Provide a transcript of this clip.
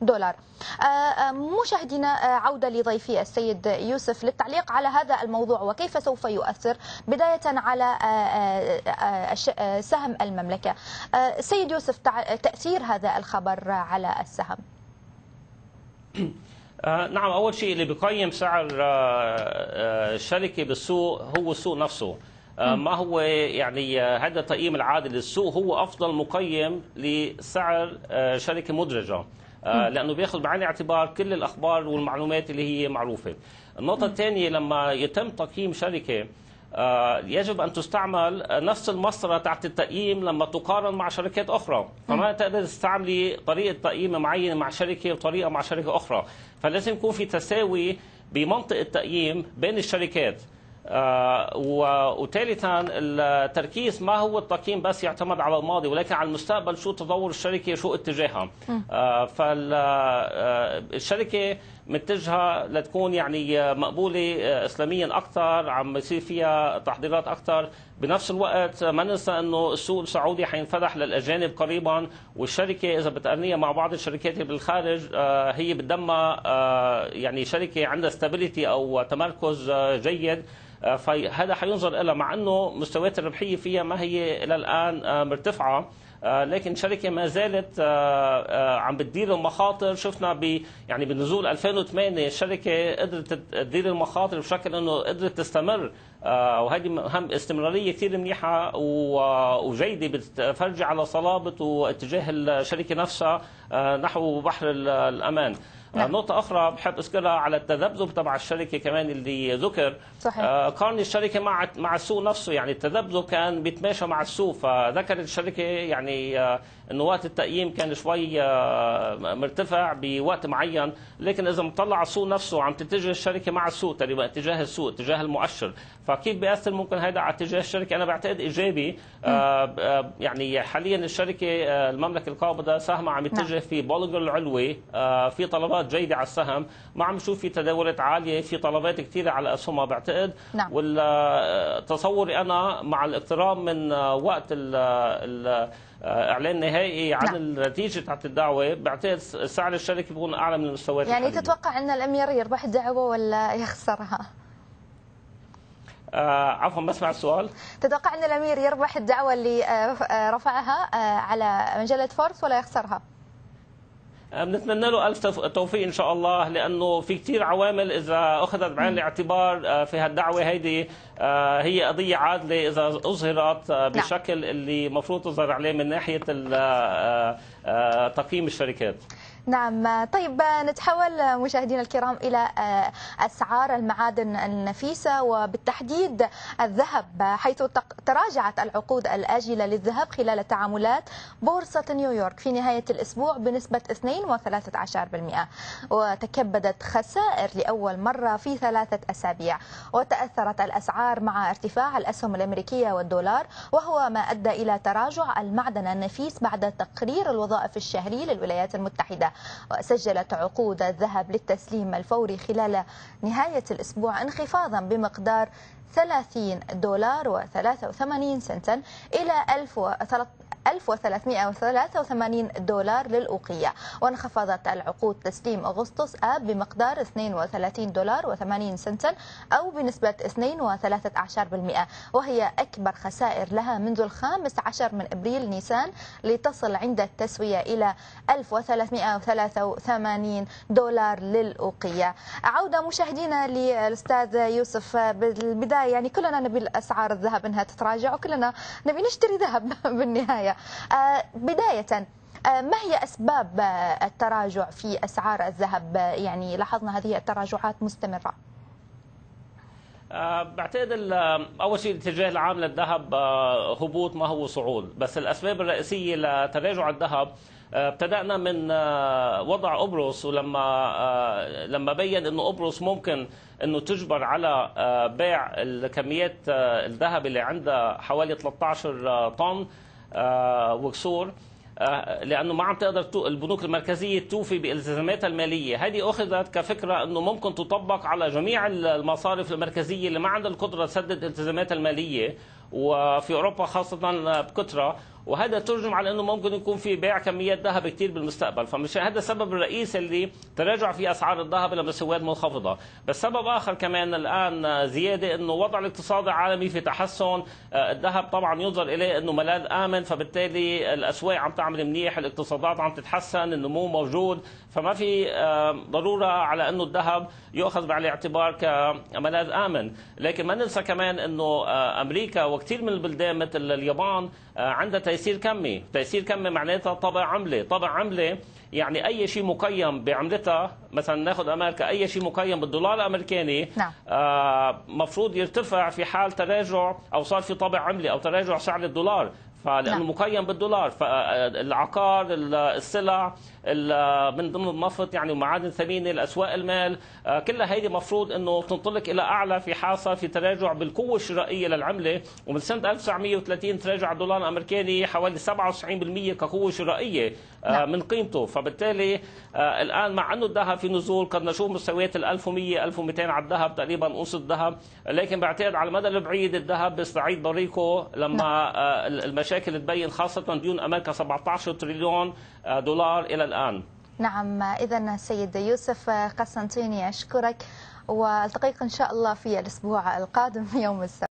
دولار. مشاهدينا عودة لضيفي السيد يوسف للتعليق على هذا الموضوع وكيف سوف يؤثر بداية على سهم المملكة. سيد يوسف تأثير هذا الخبر على السهم؟ آه نعم أول شيء اللي بيقيم سعر آه الشركة بالسوق هو السوق نفسه. آه ما هو يعني هذا التقييم العادي للسوق هو أفضل مقيم لسعر شركة مدرجة. لأنه بياخذ بعين الاعتبار كل الأخبار والمعلومات اللي هي معروفة. النقطة الثانية لما يتم تقييم شركة يجب أن تستعمل نفس المسطره تحت التقييم لما تقارن مع شركات أخرى، فما تقدر تستعملي طريقه تقييم معينة مع شركة وطريقة مع شركة أخرى، فلازم يكون في تساوي بمنطق التقييم بين الشركات. آه وثالثا التركيز ما هو التقييم بس يعتمد على الماضي ولكن على المستقبل شو تطور الشركة شو اتجاهها. آه فالشركه متجهه لتكون يعني مقبولة اسلاميا أكثر عم يصير فيها تحضيرات أكثر بنفس الوقت ما ننسى إنه السوق السعودي حينفتح للأجانب قريبا والشركة إذا بتقارنيها مع بعض الشركات اللي بالخارج آه هي بتدمها يعني شركة عندها ستابيليتي أو تمركز جيد. فهذا حينظر لها مع إنه مستويات الربحية فيها ما هي إلى الآن مرتفعة. لكن شركة ما زالت عم بتدير المخاطر. شفنا ب يعني بنزول 2008 الشركة قدرت تدير المخاطر بشكل إنه قدرت تستمر. وهذه هم استمرارية كثير منيحة وجيدة بتفرجي على صلابة واتجاه الشركة نفسها نحو بحر الأمان. نعم. نقطة أخرى بحب أذكرها على التذبذب تبع الشركة كمان اللي ذكر. صحيح. آه قارن الشركة مع مع السوق نفسه يعني التذبذب كان بيتماشى مع السوق فذكرت الشركة يعني آه إنه وقت التقييم كان شوي آه مرتفع بوقت معين لكن إذا مطلع على السوق نفسه عم تتجه الشركة مع السوق تقريبا اتجاه السوق اتجاه المؤشر. فكيف بيأثر ممكن هذا على اتجاه الشركة؟ أنا بعتقد إيجابي آه يعني حاليا الشركة آه المملكة القابضة سهمها عم يتجه في بولجر العلوي آه في طلبات جيده على السهم ما عم نشوف في تداولات عالية في طلبات كثيرة على اسهمها بعتقد نعم. والتصوري أنا مع الاقتراب من وقت ال ال إعلان نهائي عن نعم. نتيجه تحت الدعوة بعتقد سعر الشركة بيكون أعلى من المستويات يعني الحالية. تتوقع أن الأمير يربح الدعوة ولا يخسرها؟ آه عفوا ما اسمع السؤال تتوقع أن الأمير يربح الدعوة اللي آه رفعها آه على مجلة فورس ولا يخسرها؟ بنتمنى له ألف توفيق إن شاء الله لأنه في كثير عوامل إذا أخذت بعين الاعتبار في هالدعوة هيدي هي قضية عادلة إذا أظهرت بالشكل اللي المفروض تظهر عليه من ناحية تقييم الشركات. نعم. طيب نتحول مشاهدينا الكرام إلى أسعار المعادن النفيسة وبالتحديد الذهب. حيث تراجعت العقود الآجلة للذهب خلال تعاملات بورصة نيويورك في نهاية الأسبوع بنسبة 2.13% وتكبدت خسائر لأول مرة في ثلاثة أسابيع وتأثرت الأسعار مع ارتفاع الأسهم الأمريكية والدولار وهو ما أدى إلى تراجع المعدن النفيس بعد تقرير الوظائف الشهري للولايات المتحدة. وسجلت عقود الذهب للتسليم الفوري خلال نهاية الأسبوع انخفاضا بمقدار 30 دولار و83 سنتا إلى 1383 دولار للأوقية. وانخفضت العقود تسليم أغسطس آب بمقدار 32 دولار و80 سنتا أو بنسبة 2.13% وهي أكبر خسائر لها منذ الخامس عشر من إبريل نيسان لتصل عند التسوية إلى 1383 دولار للأوقية. عودة مشاهدينا للأستاذ يوسف. بالبداية يعني كلنا نبي الأسعار الذهب أنها تتراجع وكلنا نبي نشتري ذهب بالنهاية. بداية ما هي أسباب التراجع في أسعار الذهب؟ يعني لاحظنا هذه التراجعات مستمرة. بعتقد أول شيء الاتجاه العام للذهب هبوط ما هو صعود. بس الأسباب الرئيسية لتراجع الذهب ابتدأنا من وضع قبرص ولما لما بين إنه قبرص ممكن إنه تجبر على بيع الكميات الذهب اللي عندها حوالي 13 طن وكسور. لأنه ما عم تقدر البنوك المركزية توفي بالتزاماتها المالية، هذه أخذت كفكرة إنه ممكن تطبق على جميع المصارف المركزية اللي ما عندها القدرة تسدد التزاماتها المالية. وفي أوروبا خاصة بكثرة. وهذا ترجم على إنه ممكن يكون في بيع كميات ذهب كثير بالمستقبل. فمش هذا السبب الرئيسي اللي تراجع في أسعار الذهب إلى مستويات منخفضة. بس سبب آخر كمان الآن زيادة إنه وضع الاقتصاد العالمي في تحسن. الذهب طبعا ينظر إليه إنه ملاذ آمن فبالتالي الأسواق عم تعمل منيح الاقتصادات عم تتحسن النمو موجود. فما في ضرورة على إنه الذهب يؤخذ بعين الاعتبار كملاذ آمن. لكن ما ننسى كمان إنه أمريكا وكثير من البلدان مثل اليابان عندها تيسير كمي. تيسير كمي معناتها طبع عملة. طبع عملة يعني أي شيء مقيم بعملتها مثلا ناخذ أمريكا أي شيء مقيم بالدولار الأمريكاني نعم. آه مفروض يرتفع في حال تراجع أو صار في طبع عملة أو تراجع سعر الدولار. فلأنه نعم. مقيم بالدولار فالعقار السلع من ضمن النفط يعني معادن ثمينة الأسواق المال كلها هيدي مفروض إنه تنطلق إلى أعلى في حال صار في تراجع بالقوة الشرائية للعملة ومن سنة 1930 تراجع الدولار الأمريكاني حوالي 77% كقوة شرائية نعم. من قيمته فبالتالي الآن مع أنه الذهب في نزول قد نشوف مستويات ال 1100 1200 على الذهب تقريبا اونص الذهب لكن بعتقد على المدى البعيد الذهب بيستعيد بريقه لما نعم. المشاكل تبين خاصة ديون أمريكا 17 تريليون دولار إلى الآن. نعم اذا السيد يوسف قسنطيني أشكرك وألتقيك إن شاء الله في الأسبوع القادم يوم السبت.